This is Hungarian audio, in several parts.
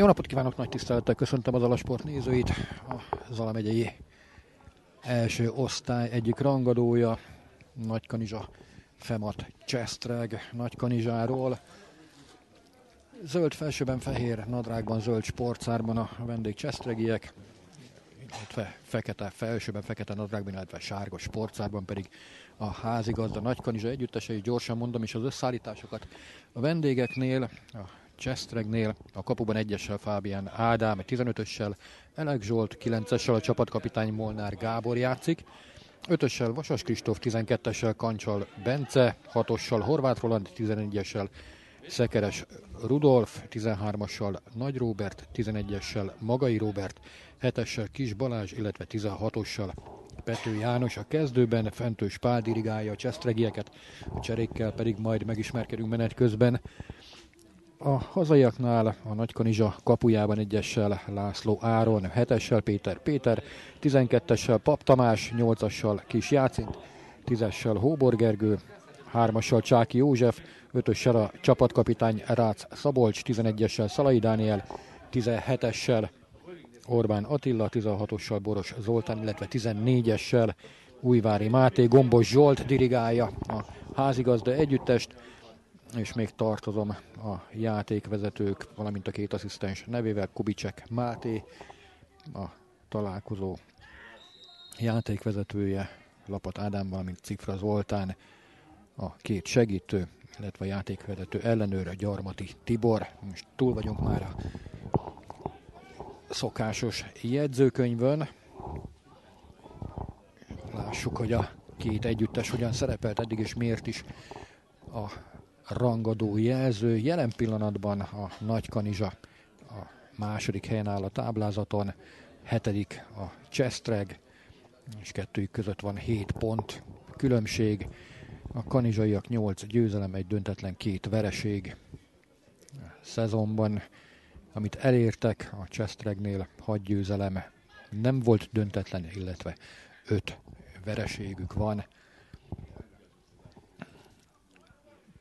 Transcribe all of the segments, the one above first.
Jó napot kívánok, nagy tisztelettel köszöntöm az Alasport nézőit. A Zala megyei első osztály egyik rangadója, Nagykanizsa Femat Csestreg Nagykanizsáról. Zöld felsőben, fehér nadrágban, zöld sportszárban a vendég Csesztregiek, illetve fekete felsőben, fekete nadrágban, illetve sárga sportszárban pedig a házigazda Nagykanizsa együttesei. Gyorsan mondom is az összeállításokat. A vendégeknél a Csesztregnél, a kapuban egyessel Fábián Ádám, 15-össel, Elek Zsolt, 9-essel a csapatkapitány Molnár Gábor játszik, 5-össel Vasas Kristóf, 12-essel Kancsal Bence, 6-ossal Horváth Roland, 11-essel Szekeres Rudolf, 13-assal Nagy Róbert, 11-essel Magai Róbert, 7-essel Kis Balázs, illetve 16-ossal Pető János a kezdőben, Fentős Pál dirigálja a csesztregieket, a cserékkel pedig majd megismerkedünk menet közben. A hazaiaknál a Nagykanizsa kapujában egyessel László Áron, hetessel Péter Péter, 12-essel Pap Tamás, 8-assal Kis Jácint, 10-essel Hóbor Gergő, 3-assal Csáki József, 5-össel a csapatkapitány Rácz Szabolcs, 11-essel Szalai Dániel, 17-essel Orbán Attila, 16-ossal Boros Zoltán, illetve 14-essel Újvári Máté, Gombos Zsolt dirigálja a házigazda együttest, és még tartozom a játékvezetők, valamint a két asszisztens nevével, Kubicsek Máté, a találkozó játékvezetője, Lapat Ádám, valamint Cifra Zoltán, a két segítő, illetve a játékvezető ellenőr, Gyarmati Tibor. Most túl vagyunk már a szokásos jegyzőkönyvön. Lássuk, hogy a két együttes hogyan szerepelt eddig, és miért is a rangadó jelző. Jelen pillanatban a Nagy Kanizsa a második helyen áll a táblázaton, hetedik a Csestreg, és kettőjük között van 7 pont különbség. A kanizsaiak 8 győzelem, egy döntetlen, két vereség a szezonban, amit elértek a Csesztregnél 6 győzelem, nem volt döntetlen, illetve 5 vereségük van.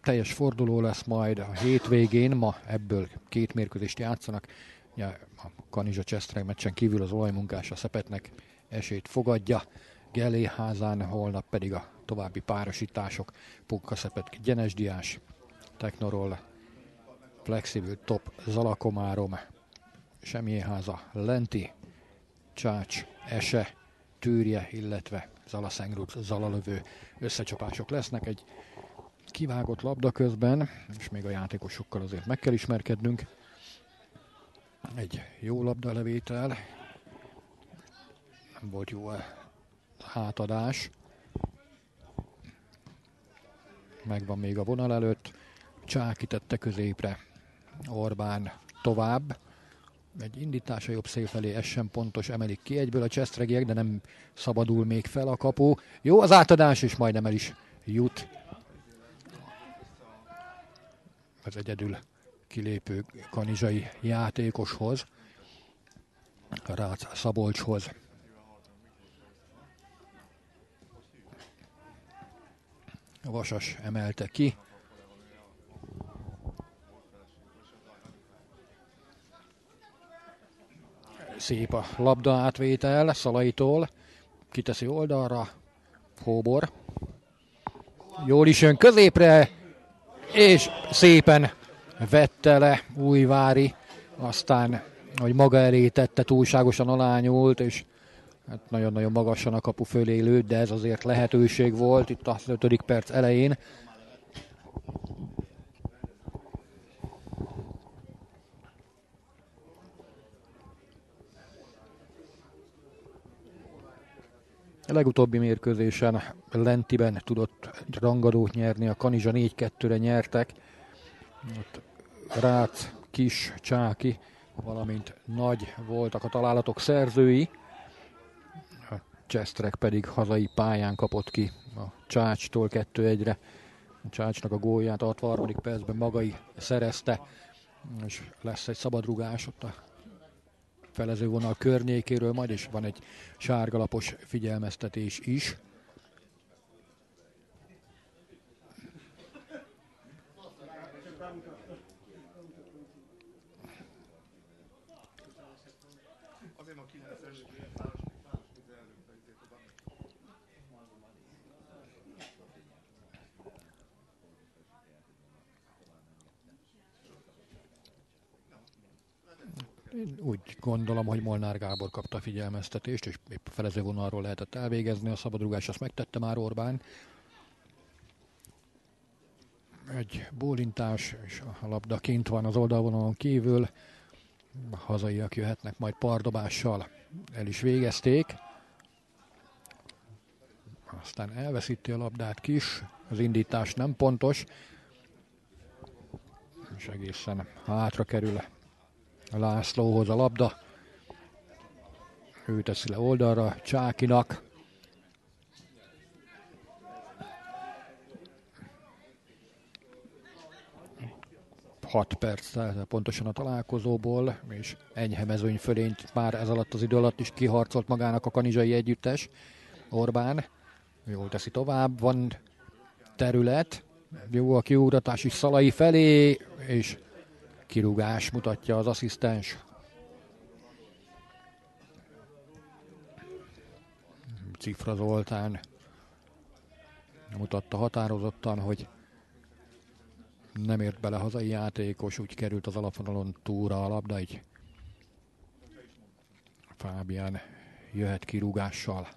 Teljes forduló lesz majd a hétvégén, ma ebből két mérkőzést játszanak. Ja, a Kanizsa Csesztreg meccsen kívül az olajmunkás a Szepetnek esélyt fogadja. házán, holnap pedig a további párosítások. Punka Szepet Gyenesdiás, Technorol, Flexibil Top Zalakomárom, Semjéháza Lenti, Csács Ese, Tűrje, illetve Zalaszengrut, Zalalövő összecsapások lesznek. Egy kivágott labda közben, és még a játékosokkal azért meg kell ismerkednünk. Egy jó labda levétel. Nem volt jó a hátadás. Megvan még a vonal előtt. Csáki tette középre. Orbán tovább. egy indítása jobb szél felé, ez sem pontos, emelik ki egyből a Csesztregiek, de nem szabadul még fel a kapu. Jó az átadás, és majdnem el is jut. Az egyedül kilépő kanizsai játékoshoz, Rácz Szabolcshoz. A Vasas emelte ki. Szép a labda átvétel Szalaitól. Kiteszi oldalra. Hóbor. Jól is jön középre, és szépen vette le Újvári, aztán, hogy maga elé tette, túlságosan alányult, és hát nagyon-nagyon magasan a kapu fölé lőtt, de ez azért lehetőség volt itt a 5. perc elején. A legutóbbi mérkőzésen Lentiben tudott rangadót nyerni, a Kanizsa 4-2-re nyertek. Ott Rác, Kis, Csáki, valamint Nagy voltak a találatok szerzői. A Csestrek pedig hazai pályán kapott ki a Csácstól 2-1-re. A Csácsnak a gólját a 63. percben magai szerezte, és lesz egy szabadrugás ott a felezővonal környékéről, majd is van egy sárgalapos figyelmeztetés is. Én úgy gondolom, hogy Molnár Gábor kapta a figyelmeztetést, és épp a felező lehetett elvégezni a szabadrugás, azt megtette már Orbán. Egy bólintás, és a labda kint van az oldalvonalon kívül. A hazaiak jöhetnek majd pardobással. El is végezték. Aztán elveszíti a labdát kis, az indítás nem pontos, és egészen hátra kerül Lászlóhoz a labda. Ő teszi le oldalra Csákinak. Hat perc pontosan a találkozóból, és enyhe mezőny fölényt már ez alatt az idő alatt is kiharcolt magának a kanizsai együttes. Orbán jól teszi tovább, van terület, jó a kiugratás is Szalai felé, és kirúgás mutatja az asszisztens. Cifra Zoltán mutatta határozottan, hogy nem ért bele hazai játékos, úgy került az alapvonalon túra a labda, egy Fábián jöhet kirúgással.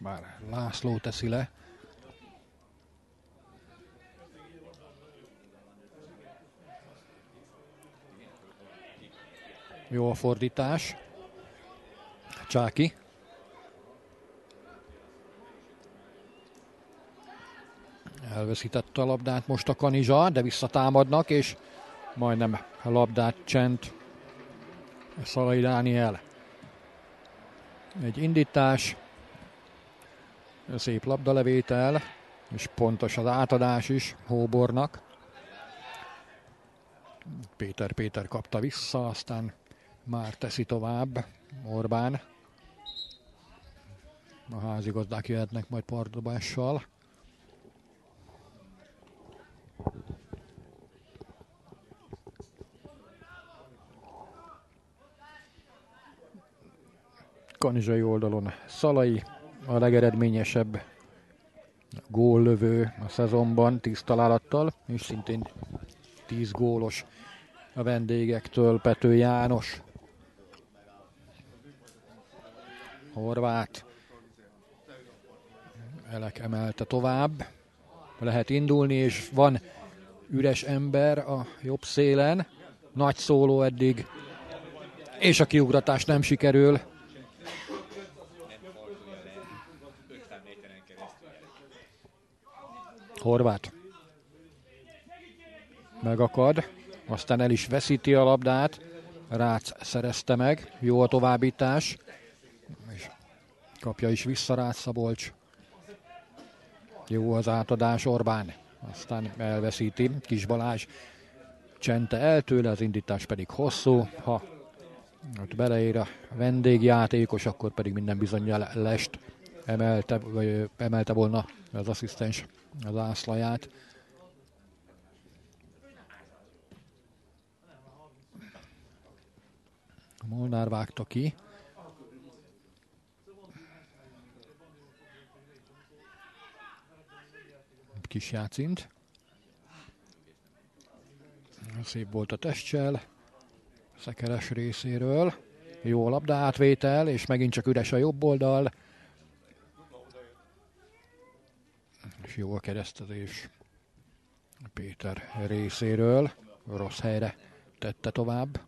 Már László teszi le. Jó a fordítás. Csáki. Elveszítette a labdát most a Kanizsa, de visszatámadnak, és majdnem a labdát csend Szalai Dániel. Egy indítás, Szép labdalevétel, és pontos az átadás is Hóbornak. Péter Péter kapta vissza, aztán már teszi tovább Orbán. A házigazdák jöhetnek majd pardobással. Kanizsai oldalon Szalai, a legeredményesebb góllövő a szezonban, 10 találattal, és szintén 10 gólos a vendégektől Pető János. Horvát Elek emelte tovább. Lehet indulni, és van üres ember a jobb szélen. Nagy szóló eddig, és a kiugratás nem sikerül. Horvát megakad, aztán el is veszíti a labdát, Rác szerezte meg, jó a továbbítás, és kapja is vissza Rác Szabolcs. Jó az átadás Orbán, aztán elveszíti Kis Balázs, csente el tőle, az indítás pedig hosszú, ha ott beleér a vendégjátékos, akkor pedig minden bizony lest emelte, vagy emelte volna az asszisztens az ászlaját. Molnár vágta ki. Kis játszint. Szép volt a testcsel. Szekeres részéről. Jó labda átvétel, és megint csak üres a jobb oldal. És jó a keresztezés Péter részéről. Rossz helyre tette tovább.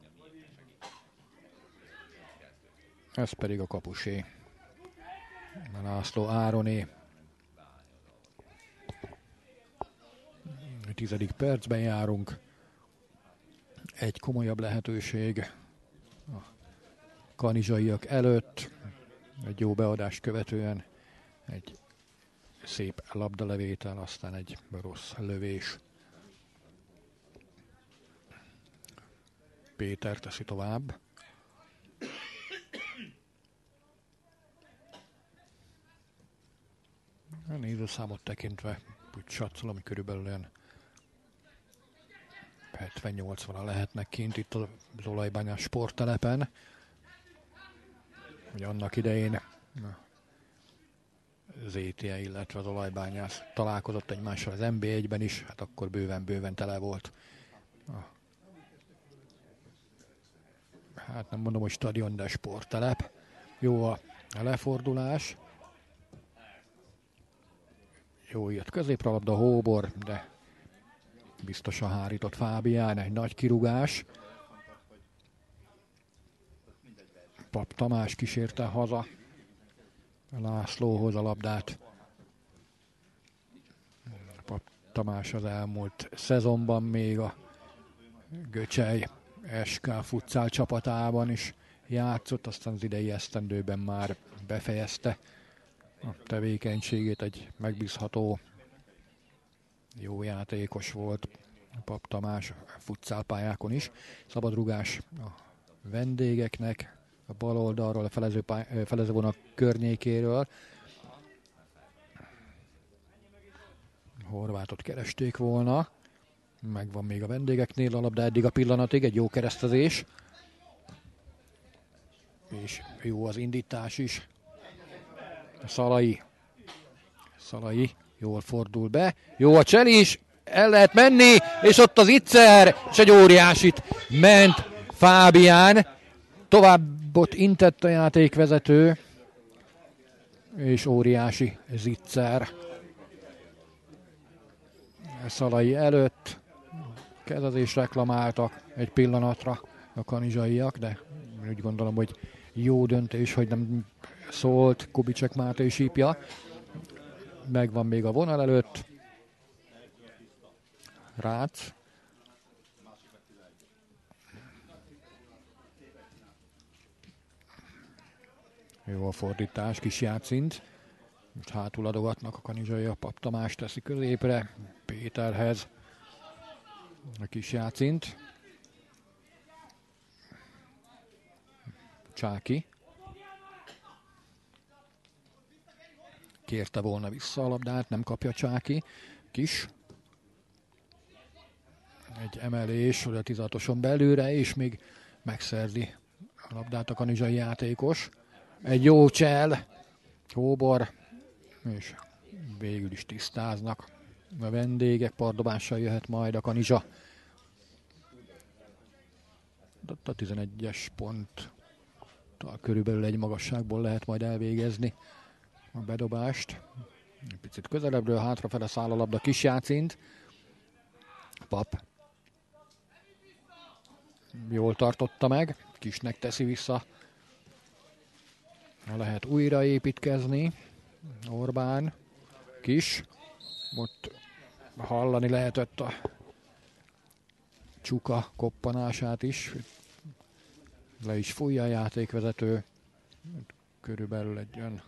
Ez pedig a kapusé. László Ároné. A tizedik percben járunk. Egy komolyabb lehetőség a kanizsaiak előtt. Egy jó beadást követően egy szép labdalevétel, aztán egy rossz lövés. Péter teszi tovább. A nézőszámot tekintve úgy satszolom, hogy körülbelül olyan 70-80-a lehetnek kint itt az olajbányás sporttelepen. Hogy annak idején az ETE, illetve az olajbányász találkozott egymással az NB1-ben is, hát akkor bőven-bőven tele volt. Hát nem mondom, hogy stadion, de sporttelep. Jó a lefordulás. Jó jött középre labda Hóbor, de biztosan hárított Fábián, egy nagy kirugás. Pap Tamás kísérte haza Lászlóhoz a labdát. Pap Tamás az elmúlt szezonban még a Göcsej SK futszál csapatában is játszott, aztán az idei esztendőben már befejezte a tevékenységét, egy megbízható jó játékos volt Pap Tamás futszálpályákon is. Szabadrugás a vendégeknek, a bal oldalról, a felező, felező vonal környékéről. Horvátot keresték volna. Megvan még a vendégeknél a labda eddig a pillanatig, egy jó keresztezés. És jó az indítás is. Szalai. Szalai jól fordul be. Jó a csel is, el lehet menni, és ott az Itzer, és egy óriásit ment Fábián. Továbbot intett a játékvezető, és óriási Zitzer. Szalai előtt kezezés reklamáltak egy pillanatra a kanizsaiak, de úgy gondolom, hogy jó döntés, hogy nem szólt Kubicsek Máté sípja. Megvan még a vonal előtt. Rác. Jó a fordítás, kis játszint. Most hátul adogatnak a kanizsai, a pap Tamás teszi középre. Péterhez. A kis játszint. Csáki. kérte volna vissza a labdát, nem kapja Csáki. Kis. Egy emelés, a tizatoson belőle, és még megszerzi a labdát a kanizsai játékos. Egy jó csel, Hóbor, és végül is tisztáznak a vendégek, pardobással jöhet majd a kanizsa. Ott a 11-es pont körülbelül egy magasságból lehet majd elvégezni a bedobást. Egy picit közelebbről hátrafele száll a labda kis. Pap. Jól tartotta meg, kisnek teszi vissza. Lehet újra építkezni. Orbán, kis. Ott hallani lehetett a csuka koppanását is. Le is fújja a játékvezető. Körülbelül egy olyan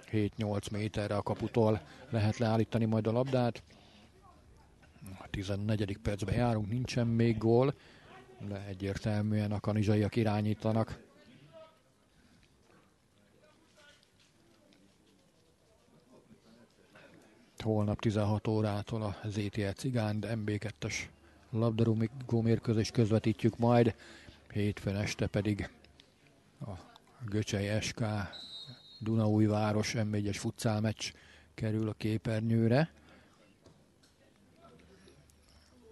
27-8 méterre a kaputól lehet leállítani majd a labdát. A 14. percben járunk, nincsen még gól, de egyértelműen a kanizsaiak irányítanak. Holnap 16 órától a ZTL Cigánd MB2-es labdarúgó mérkőzést közvetítjük majd, hétfőn este pedig a Göcsei SK Dunaújváros M1-es futszál kerül a képernyőre.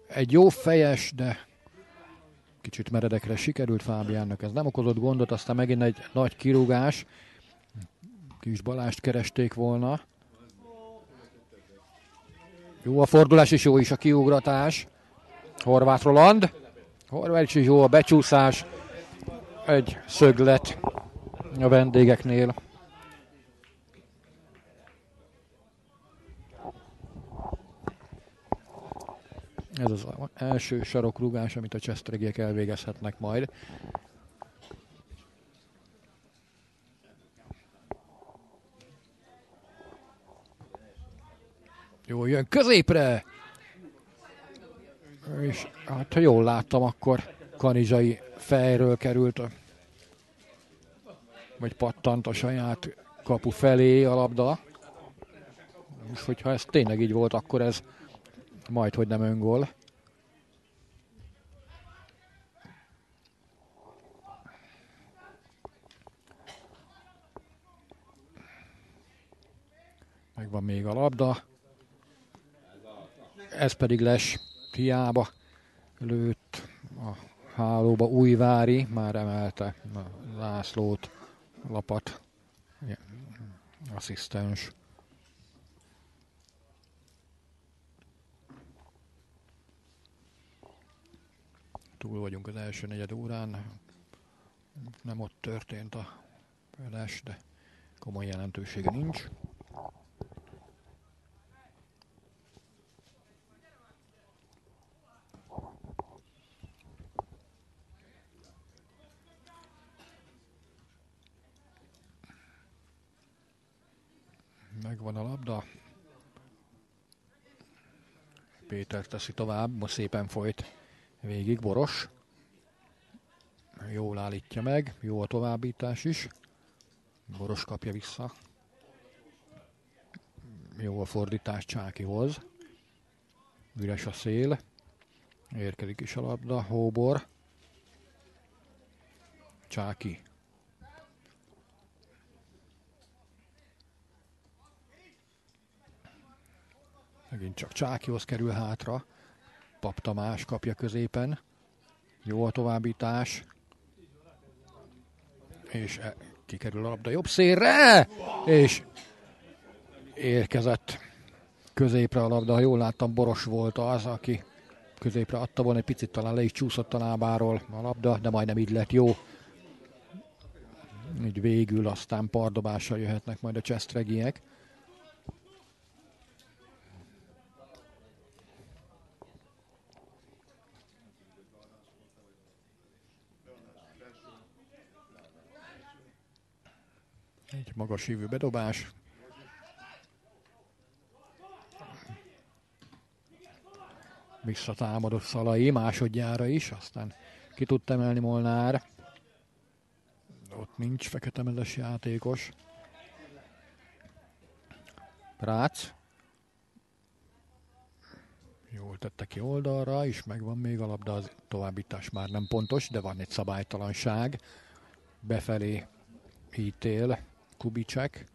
Egy jó fejes, de kicsit meredekre sikerült Fábiánnak, ez nem okozott gondot, aztán megint egy nagy kirúgás. Kis Balást keresték volna. Jó a fordulás és jó is a kiugratás. Horváth Roland. Horváth is jó a becsúszás. Egy szöglet a vendégeknél. Ez az első sarokrugás, amit a Csesztregiek elvégezhetnek majd. Jó, jön középre! És hát, ha jól láttam, akkor Kanizsai fejről került, vagy pattant a saját kapu felé a labda. És hogyha ez tényleg így volt, akkor ez majd, hogy nem öngól. Megvan még a labda. Ez pedig les hiába lőtt a hálóba Újvári, már emelte Lászlót, lapat, asszisztens. túl vagyunk az első negyed órán. Nem ott történt a les, de komoly jelentősége nincs. Megvan a labda. Péter teszi tovább, most szépen folyt Végig Boros. Jól állítja meg, jó a továbbítás is. Boros kapja vissza. Jó a fordítás Csákihoz. Üres a szél. Érkezik is a labda. Hóbor. Csáki. Megint csak Csákihoz kerül hátra. Pap Tamás kapja középen. Jó a továbbítás. És e, kikerül a labda jobb szélre, és érkezett középre a labda. Ha jól láttam, Boros volt az, aki középre adta volna, egy picit talán le is csúszott a lábáról a labda, de majdnem így lett jó. Így végül aztán pardobással jöhetnek majd a csesztregiek. Magas hívő bedobás. Visszatámadott Szalai másodjára is, aztán ki tudta emelni Molnár. Ott nincs fekete mezes játékos. Prác. Jól tette ki oldalra, és megvan még a labda, az továbbítás már nem pontos, de van egy szabálytalanság. Befelé ítél Kubicek.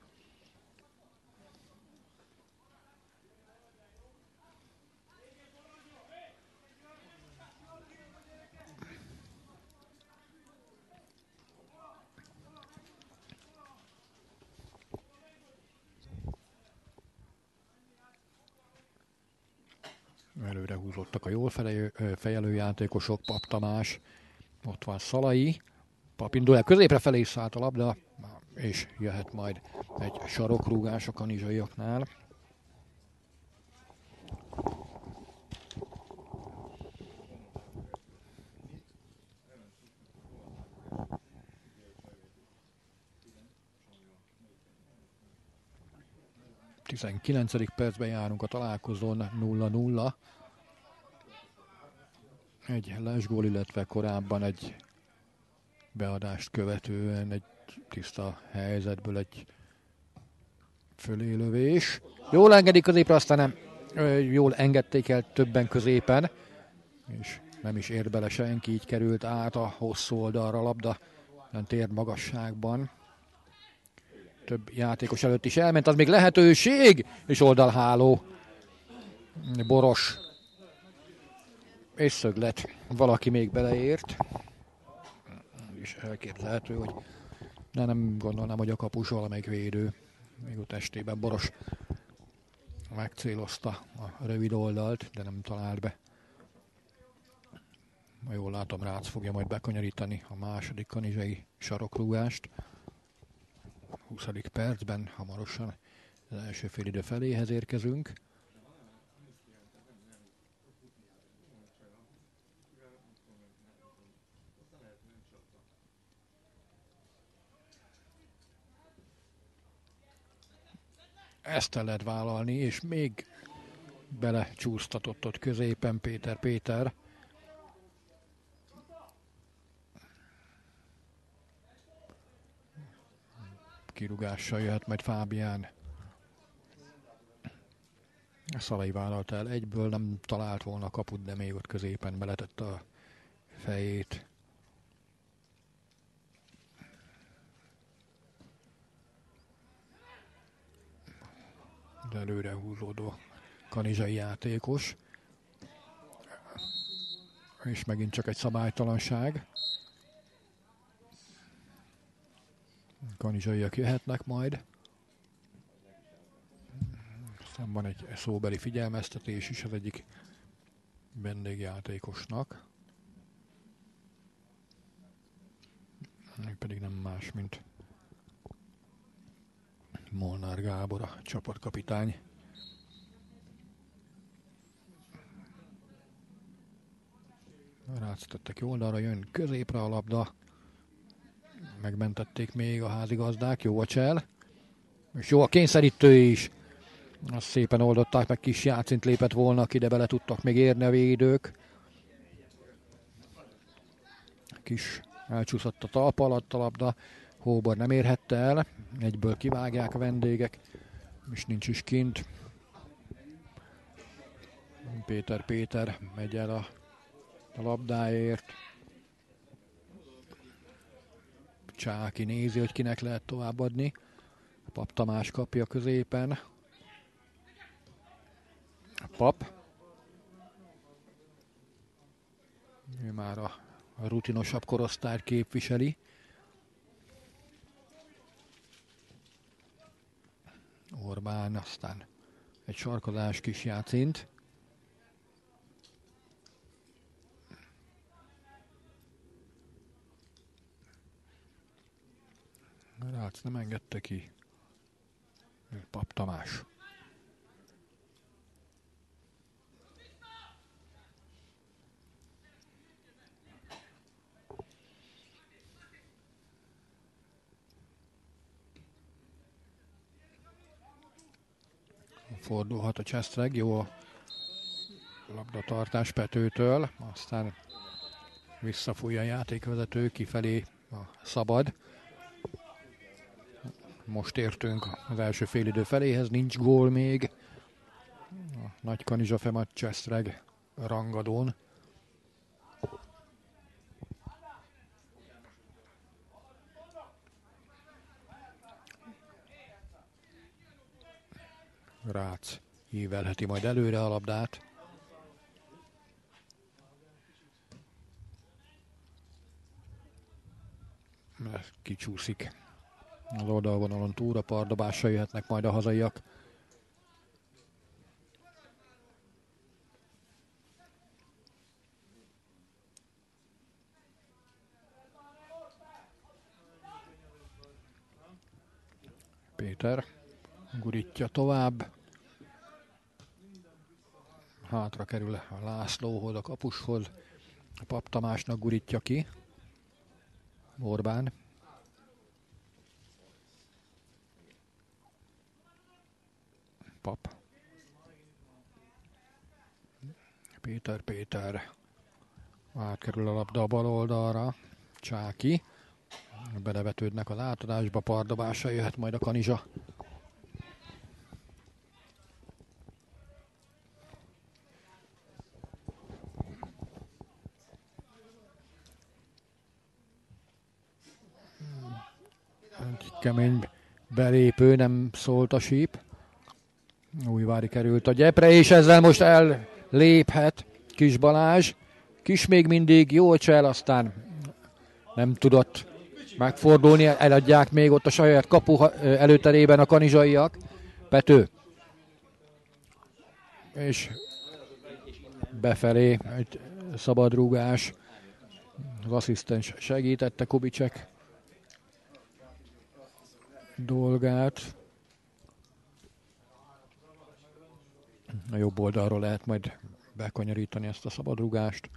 Előre húzottak a jól fejelő játékosok, Pap Tamás, ott van Szalai, Pap indul el középre felé szállt a labda, és jöhet majd egy sarokrúgás a kanizsaiaknál. Tizenkilencedik percben járunk a találkozón 0-0. Egy lesgól, illetve korábban egy beadást követően egy tiszta helyzetből egy fölélövés. Jól engedik középre, aztán nem jól engedték el többen középen, és nem is ért bele senki, így került át a hosszú oldalra a labda, nem tér magasságban. Több játékos előtt is elment, az még lehetőség, és oldalháló. Boros. És szöglet. Valaki még beleért. És elképzelhető, hogy de nem gondolnám, hogy a kapus valamelyik védő. Még a testében Boros megcélozta a rövid oldalt, de nem talált be. Ma jól látom, Rác fogja majd bekanyarítani a második kanizsai sarokrúgást. 20. percben hamarosan az első félidő feléhez érkezünk. Ezt el lehet vállalni, és még belecsúsztatott ott középen Péter Péter. Kirugással jöhet majd Fábián. Szalai vállalt el egyből, nem talált volna kaput, de még ott középen beletette a fejét. de előre húzódó kanizsai játékos. És megint csak egy szabálytalanság. Kanizsaiak jöhetnek majd. Aztán van egy szóbeli figyelmeztetés is az egyik vendégjátékosnak. Pedig nem más, mint Molnár Gábor, a csapatkapitány. Ráctettek jó oldalra, jön középre a labda. Megmentették még a házigazdák, jó a csel. És jó a kényszerítő is. Azt szépen oldották, meg kis játszint lépett volna, ide bele tudtak még érni a védők. Kis elcsúszott a talpa alatt a labda. Hóbor nem érhette el, egyből kivágják a vendégek, és nincs is kint. Péter Péter megy el a, a labdáért. Csáki nézi, hogy kinek lehet továbbadni. Pap Tamás kapja középen. A pap. Ő már a, rutinosabb korosztályt képviseli. Orbán, aztán egy sarkozás kis játszint. Rác nem engedte ki. Pap Tamás. Fordulhat a Csestreg, jó a labdatartás Petőtől, aztán visszafújja a játékvezető, kifelé a szabad. Most értünk az első félidő feléhez, nincs gól még. A Nagy Kanizsa Femat Csestreg rangadón. Rác ívelheti majd előre a labdát. Mert kicsúszik az oldalvonalon túra, pardobásra jöhetnek majd a hazaiak. Péter gurítja tovább. Hátra kerül a Lászlóhoz, a kapushoz. A Pap Tamásnak gurítja ki. Orbán. Pap. Péter, Péter. Átkerül a labda a bal oldalra. Csáki. Belevetődnek az átadásba, pardobása jöhet majd a kanizsa. Kemény belépő, nem szólt a síp. Újvári került a gyepre, és ezzel most elléphet Kis Balázs. Kis még mindig jól csel, aztán nem tudott megfordulni, eladják még ott a saját kapu előterében a kanizsaiak. Pető. És befelé egy szabad rúgás. Az asszisztens segítette Kubicek dolgát. A jobb oldalról lehet majd bekanyarítani ezt a szabadrugást.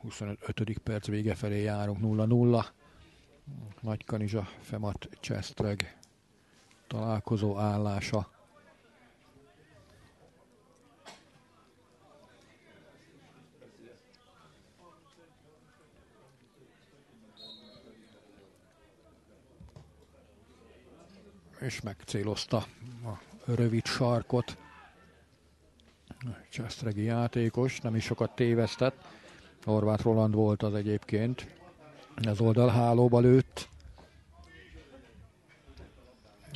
25. perc vége felé járunk 0-0. Nagy Kanizsa, Femat, Csesztreg találkozó állása. És megcélozta a rövid sarkot. Csesztregi játékos, nem is sokat tévesztett. Horváth Roland volt az egyébként. Az oldalhálóba lőtt.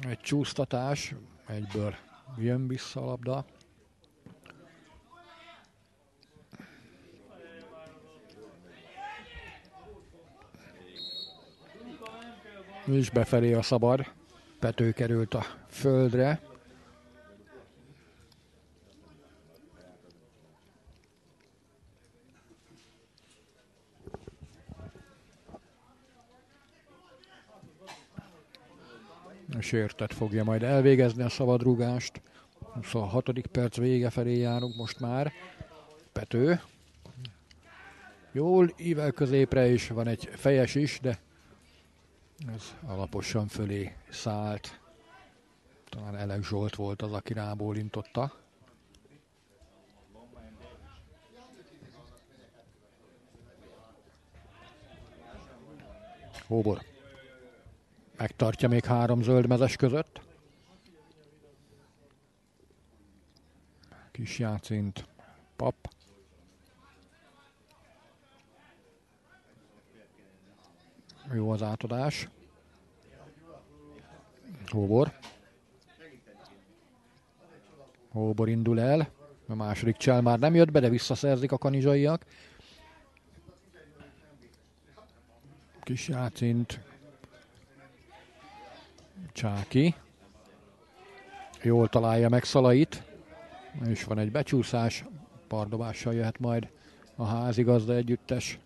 Egy csúsztatás, egyből jön vissza a labda. És befelé a szabad. Pető került a földre. A sértet fogja majd elvégezni a szabadrugást. 26. perc vége felé járunk most már. Pető. Jól ível középre is, van egy fejes is, de ez alaposan fölé szállt. Talán Elek Zsolt volt az, aki rábólintotta. Hóbor. Megtartja még három zöldmezes között. Kis játszint. Pap. Jó az átadás. Hóbor. Hóbor indul el. A második csel már nem jött be, de visszaszerzik a kanizsaiak. Kis játszint. Csáki. Jól találja meg Szalait. És van egy becsúszás. Pardobással jöhet majd a házigazda együttes.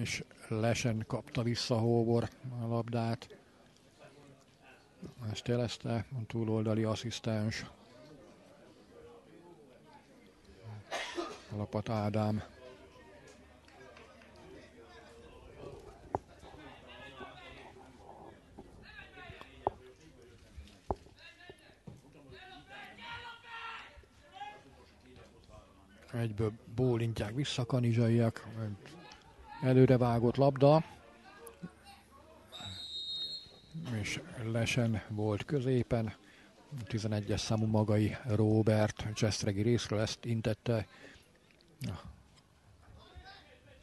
és lesen kapta vissza Hóbor a labdát. Ezt jelezte a túloldali asszisztens. Lapat Ádám. Egyből bólintják vissza kanizsaiak, előre vágott labda, és lesen volt középen. 11-es számú magai Robert Csestregi részről ezt intette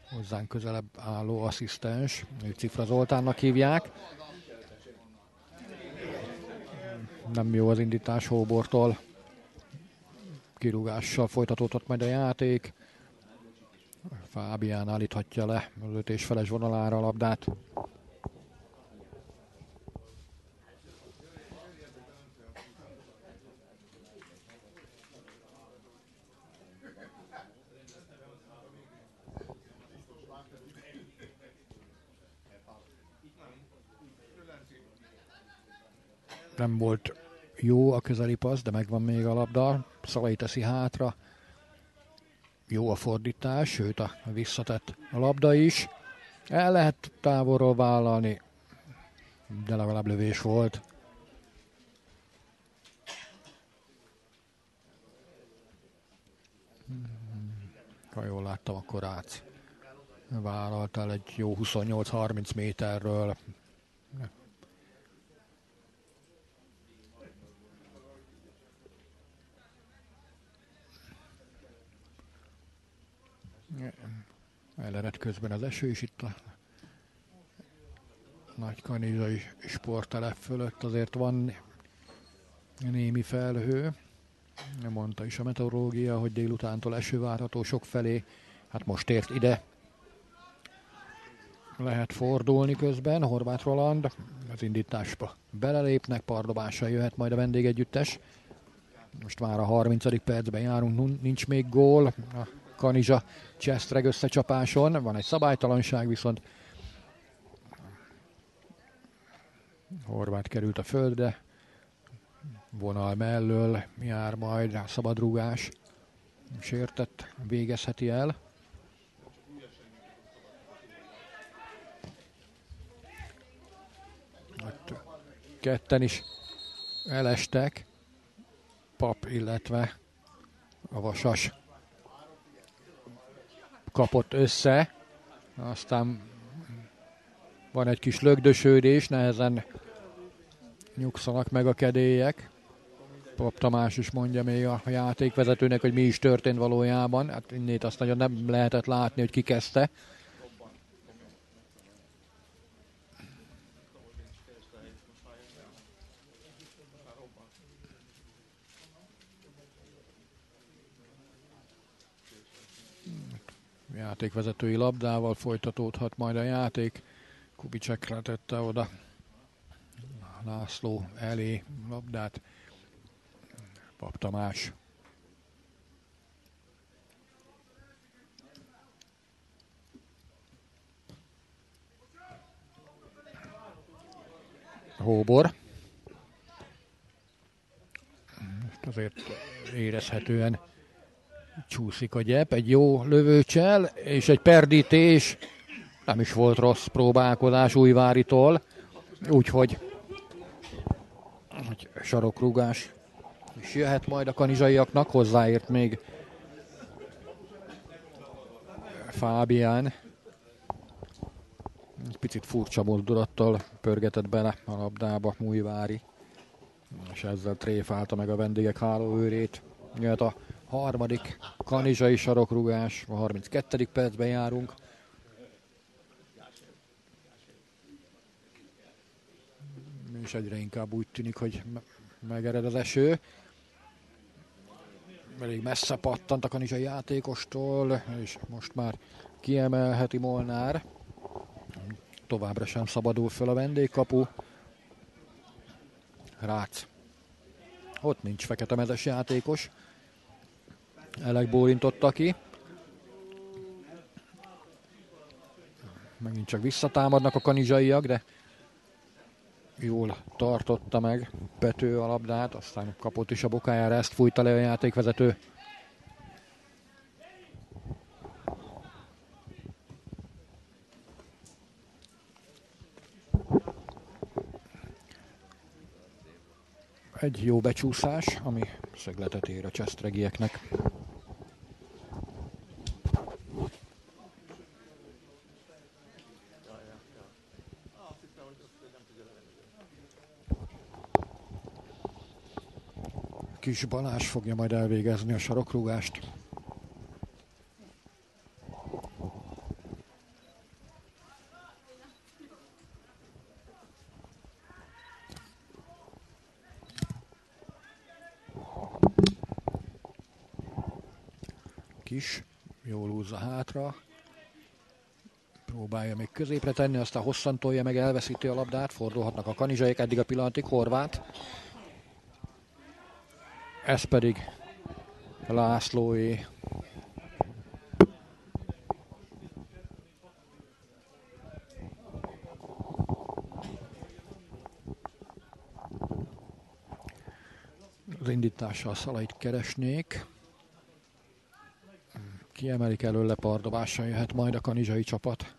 hozzánk közelebb álló asszisztens, Cifra Zoltánnak hívják. Nem jó az indítás Hóbortól. Kirúgással folytatódott majd a játék. Fábián állíthatja le az és feles vonalára a labdát. nem volt jó a közeli passz, de megvan még a labda. Szalai teszi hátra. Jó a fordítás, sőt a visszatett labda is. El lehet távolról vállalni, de legalább lövés volt. Ha jól láttam, akkor át vállaltál egy jó 28-30 méterről. Elered közben az eső is itt a nagy kanizai sportelep fölött azért van némi felhő. Mondta is a meteorológia, hogy délutántól eső várható sok felé. Hát most ért ide. Lehet fordulni közben. Horváth Roland az indításba belelépnek, pardobással jöhet majd a vendégegyüttes. Most már a 30. percben járunk, nincs még gól. A Kanizsa Csestreg összecsapáson. Van egy szabálytalanság, viszont Horváth került a földre, vonal mellől jár majd szabadrúgás, sértett, végezheti el. ketten is elestek, pap, illetve a vasas kapott össze, aztán van egy kis lögdösődés, nehezen nyugszanak meg a kedélyek. Pap Tamás is mondja még a játékvezetőnek, hogy mi is történt valójában. Hát innét azt nagyon nem lehetett látni, hogy ki kezdte. Játékvezetői labdával folytatódhat majd a játék. Kubicsek tette oda László elé labdát. Pap Tamás. Hóbor. Azért érezhetően Csúszik a gyep, egy jó lövőcsel, és egy perdítés. Nem is volt rossz próbálkozás Újváritól. Úgyhogy hogy sarokrugás is jöhet majd a kanizsaiaknak, hozzáért még Fábián. Egy picit furcsa mozdulattal pörgetett bele a labdába Mújvári, és ezzel tréfálta meg a vendégek hálóőrét. Jöhet a harmadik kanizsai sarokrugás, a 32. percben járunk. És egyre inkább úgy tűnik, hogy megered az eső. Elég messze pattant a kanizsai játékostól, és most már kiemelheti Molnár. Továbbra sem szabadul föl a vendégkapu. Rác. Ott nincs fekete mezes játékos. Elek bólintotta ki. Megint csak visszatámadnak a kanizsaiak, de jól tartotta meg Pető a labdát, aztán kapott is a bokájára, ezt fújta le a játékvezető. Egy jó becsúszás, ami szögletet ér a csesztregieknek. Kis Balázs fogja majd elvégezni a sarokrúgást. Kis, jól húzza hátra. Próbálja még középre tenni, aztán hosszantolja meg, elveszíti a labdát, fordulhatnak a kanizsaik, eddig a pillanatig Horvát ez pedig Lászlóé. az indítással Szalait keresnék. Kiemelik előle pardobással jöhet majd a kanizsai csapat.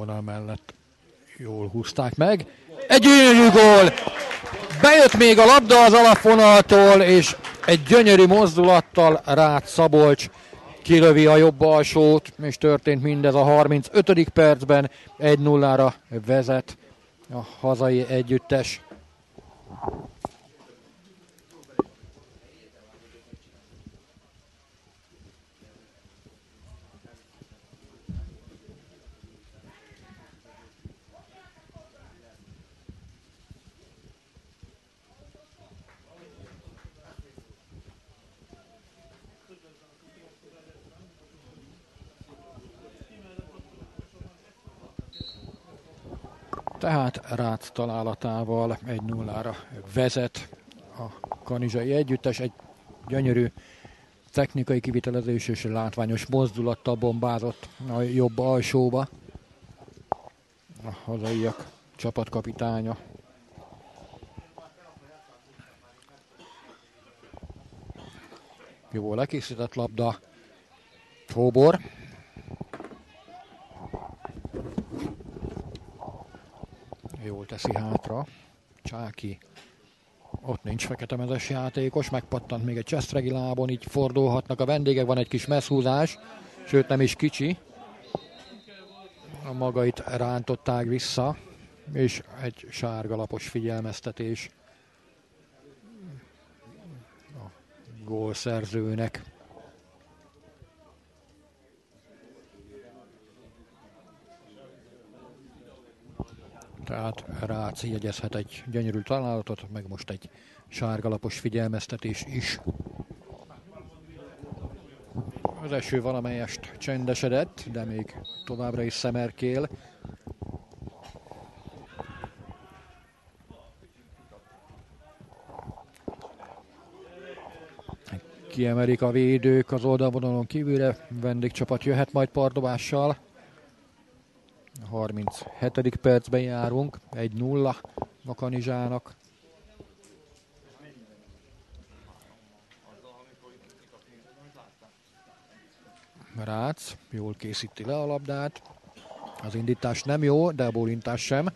vonal mellett húzták meg. Egy gyönyörű gól! Bejött még a labda az alapvonaltól, és egy gyönyörű mozdulattal Rácz Szabolcs kilövi a jobb alsót, és történt mindez a 35. percben. 1-0-ra vezet a hazai együttes. Tehát Rác találatával 1-0-ra vezet a kanizsai együttes. Egy gyönyörű technikai kivitelezés és látványos mozdulattal bombázott a jobb alsóba. A hazaiak csapatkapitánya. Jó lekészített labda. Fóbor. jól teszi hátra. Csáki ott nincs fekete mezes játékos, megpattant még egy Csestregi lábon, így fordulhatnak a vendégek, van egy kis messzhúzás, sőt nem is kicsi. A magait rántották vissza, és egy sárgalapos figyelmeztetés a gólszerzőnek. Tehát Rácz jegyezhet egy gyönyörű találatot, meg most egy sárgalapos figyelmeztetés is. Az eső valamelyest csendesedett, de még továbbra is szemerkél. Kiemelik a védők az oldalvonalon kívülre, vendégcsapat jöhet majd pardobással. 37. percben járunk, 1-0 Vakanizsának. Rác jól készíti le a labdát. Az indítás nem jó, de a bólintás sem.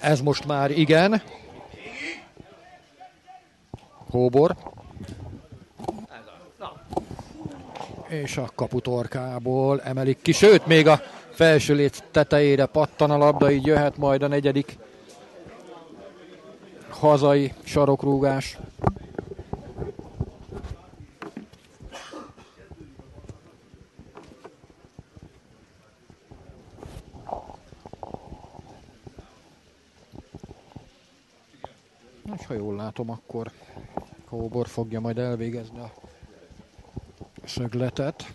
Ez most már igen. Hóbor. És a kaputorkából emelik ki, sőt, még a felső léc tetejére pattan a labda, így jöhet majd a negyedik hazai sarokrúgás. És ha jól látom, akkor Kóbor fogja majd elvégezni a szögletet.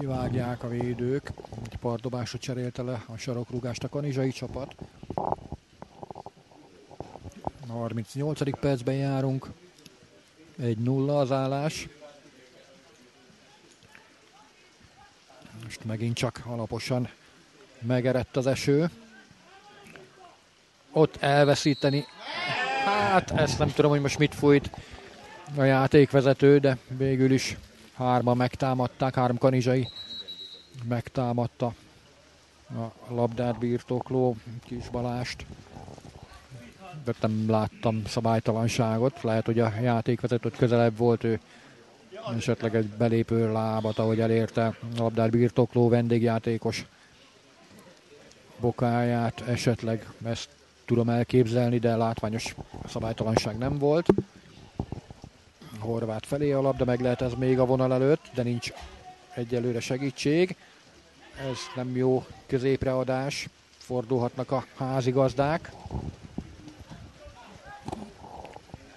Kivágják a védők. Egy pardobásra cserélte le a sarokrúgást a kanizsai csapat. 38. percben járunk. Egy nulla az állás. Most megint csak alaposan megerett az eső. Ott elveszíteni. Hát ezt nem tudom, hogy most mit fújt a játékvezető, de végül is Hárman megtámadták, három kanizsai megtámadta a labdát birtokló kis Balást. De nem láttam szabálytalanságot, lehet, hogy a játékvezető közelebb volt, ő esetleg egy belépő lábat, ahogy elérte a labdát birtokló vendégjátékos bokáját, esetleg ezt tudom elképzelni, de látványos szabálytalanság nem volt. Horvát felé a labda, meg lehet ez még a vonal előtt, de nincs egyelőre segítség. Ez nem jó középreadás, fordulhatnak a házigazdák.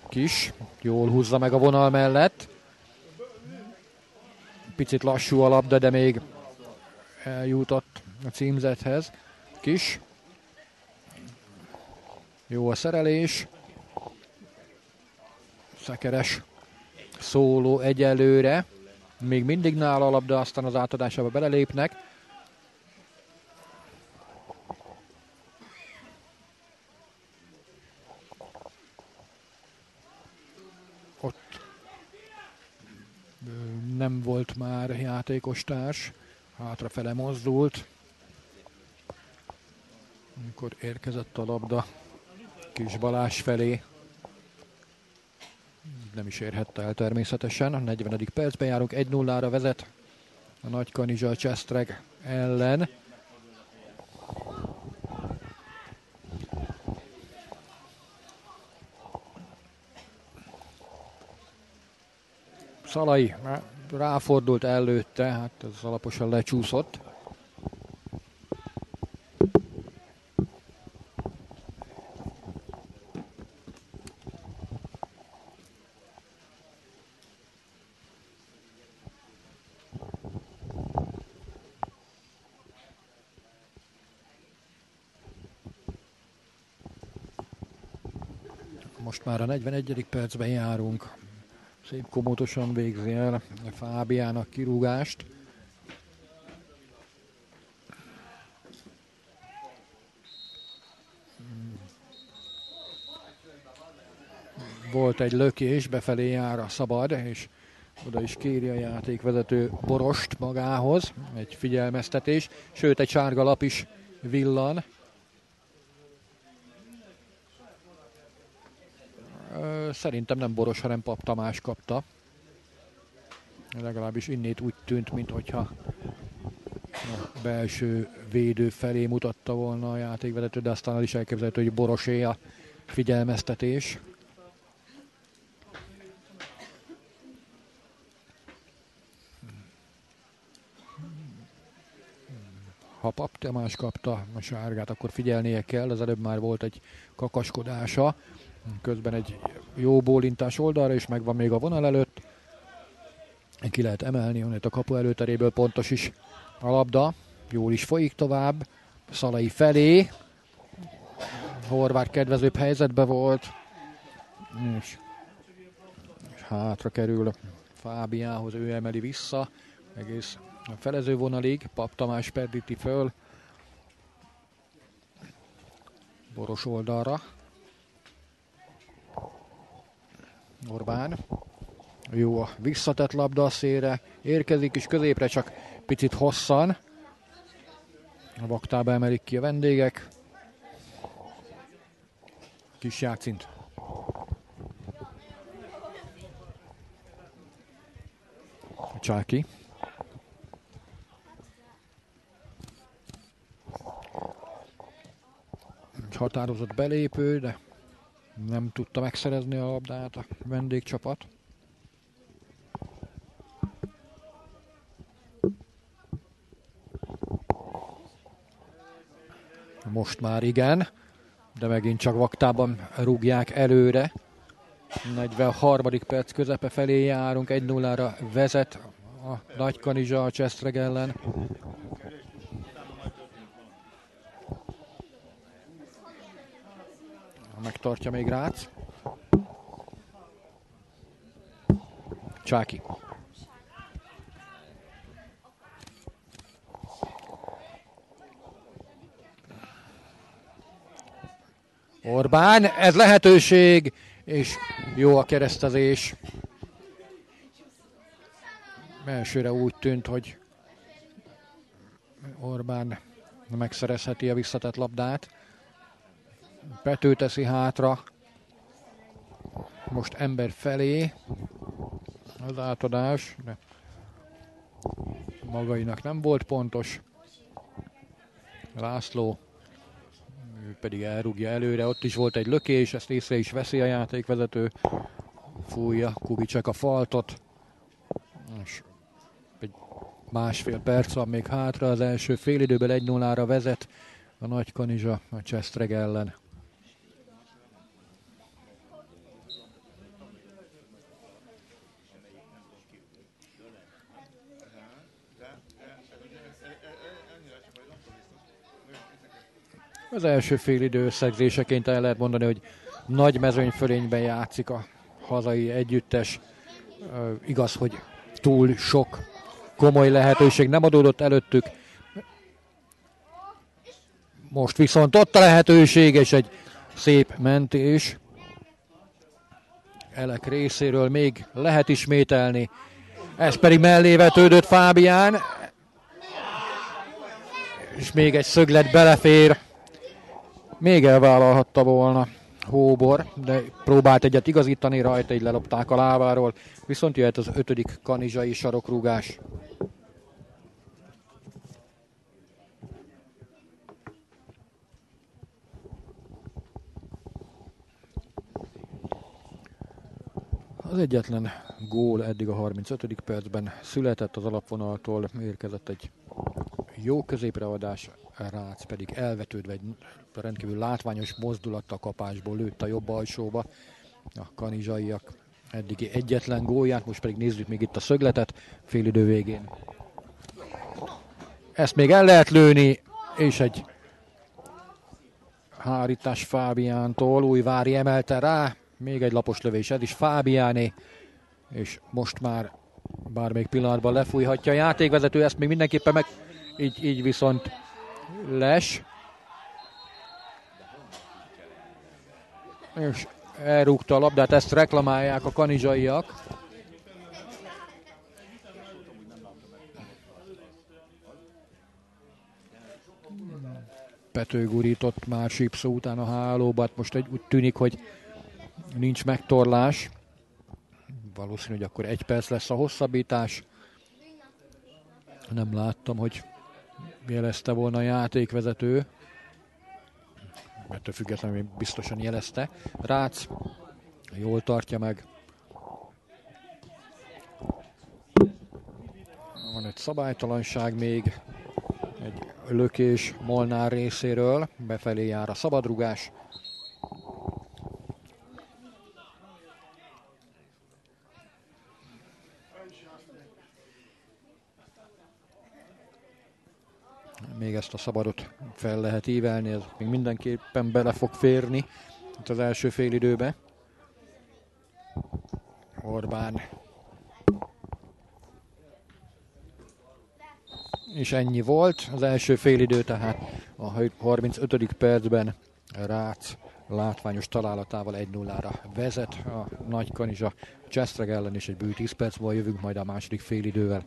Kis, Jól húzza meg a vonal mellett. Picit lassú a labda, de még eljutott a címzethez. Kis. Jó a szerelés. Szekeres szóló egyelőre. Még mindig nála a labda, aztán az átadásába belelépnek. Ott nem volt már játékostárs, hátrafele mozdult. Amikor érkezett a labda Kis Balázs felé, nem is érhette el természetesen. A 40. percben járunk, 1-0-ra vezet a Nagy Kanizsa Csestreg ellen. Szalai ráfordult előtte, hát ez alaposan lecsúszott. Most már a 41. percben járunk. Szép komótosan végzi el Fábiának kirúgást. Volt egy lökés, befelé jár a szabad, és oda is kéri a játékvezető Borost magához, egy figyelmeztetés, sőt egy sárga lap is villan. Szerintem nem Boros, hanem Pap Tamás kapta. Legalábbis innét úgy tűnt, mintha a belső védő felé mutatta volna a játékvezető, de aztán az is elképzelhető, hogy Borosé a figyelmeztetés. ha Pap Tamás kapta a sárgát, akkor figyelnie kell, az előbb már volt egy kakaskodása. Közben egy jó bólintás oldalra, és megvan még a vonal előtt. Ki lehet emelni, onnét a kapu előteréből pontos is a labda. Jól is folyik tovább. Szalai felé. Horváth kedvezőbb helyzetben volt. És, és hátra kerül Fábiához, ő emeli vissza. Egész a felező vonalig. Pap Tamás perdíti föl. Boros oldalra. Orbán. Jó a visszatett labda a szélre. Érkezik is középre, csak picit hosszan. A vaktába emelik ki a vendégek. Kis játszint. Csáki. Egy határozott belépő, de nem tudta megszerezni a labdát a vendégcsapat. Most már igen, de megint csak vaktában rúgják előre. 43. perc közepe felé járunk, 1-0-ra vezet a Nagy Kanizsa a Csesztreg ellen. Megtartja még Rác. Csáki. Orbán, ez lehetőség, és jó a keresztezés. Elsőre úgy tűnt, hogy Orbán megszerezheti a visszatett labdát. Pető teszi hátra. Most ember felé. Az átadás. De magainak nem volt pontos. László ő pedig elrúgja előre. Ott is volt egy lökés, ezt észre is veszi a játékvezető. Fújja Kubicsek a faltot. És egy másfél perc van még hátra. Az első félidőben 1-0-ra vezet a Nagy Kanizsa a Csestreg ellen. Az első fél idő összegzéseként el lehet mondani, hogy nagy mezőnyfölényben játszik a hazai együttes. Igaz, hogy túl sok komoly lehetőség nem adódott előttük. Most viszont ott a lehetőség, és egy szép mentés. Elek részéről még lehet ismételni. Ez pedig mellé vetődött Fábián. És még egy szöglet belefér. Még elvállalhatta volna Hóbor, de próbált egyet igazítani rajta, így lelopták a láváról. Viszont jöhet az ötödik kanizsai sarokrúgás. Az egyetlen gól eddig a 35. percben született az alapvonaltól, érkezett egy jó középreadás, Rác pedig elvetődve egy rendkívül látványos mozdulattal kapásból lőtt a jobb alsóba. A kanizsaiak eddigi egyetlen gólját, most pedig nézzük még itt a szögletet félidő végén. Ezt még el lehet lőni, és egy hárítás Fábiántól, Újvári emelte rá, még egy lapos lövés, ez is Fábiáné, és most már bármelyik pillanatban lefújhatja a játékvezető, ezt még mindenképpen meg, így, így viszont Les. És elrúgta a labdát, ezt reklamálják a kanizsaiak. Pető gurított már sípszó után a hálóba, hát most egy, úgy tűnik, hogy nincs megtorlás. Valószínű, hogy akkor egy perc lesz a hosszabbítás. Nem láttam, hogy jelezte volna a játékvezető. Ettől függetlenül biztosan jelezte. Rác jól tartja meg. Van egy szabálytalanság még. Egy lökés Molnár részéről. Befelé jár a szabadrugás. még ezt a szabadot fel lehet ívelni, ez még mindenképpen bele fog férni itt az első fél időbe. Orbán. És ennyi volt az első fél idő, tehát a 35. percben Rác látványos találatával 1-0-ra vezet a Nagy Kanizsa Csesztreg ellen, és egy bő 10 perc múlva jövünk majd a második fél idővel.